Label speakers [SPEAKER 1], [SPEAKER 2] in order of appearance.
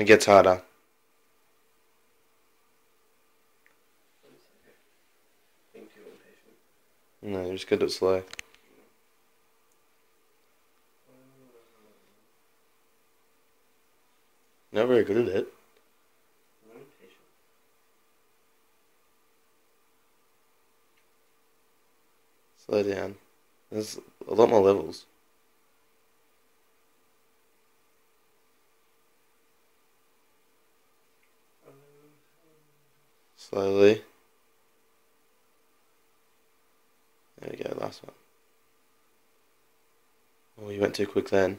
[SPEAKER 1] It gets harder. No, you just gotta slow. Not very good at it. Slow down. There's a lot more levels. Slowly. There we go, last one. Oh, you went too quick then.